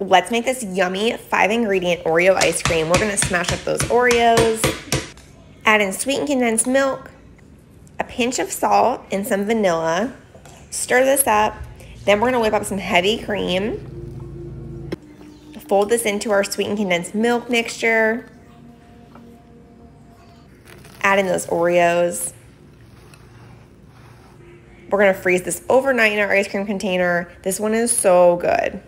let's make this yummy five ingredient Oreo ice cream. We're gonna smash up those Oreos, add in sweetened condensed milk, a pinch of salt, and some vanilla. Stir this up. Then we're gonna whip up some heavy cream. Fold this into our sweetened condensed milk mixture. Add in those Oreos. We're gonna freeze this overnight in our ice cream container. This one is so good.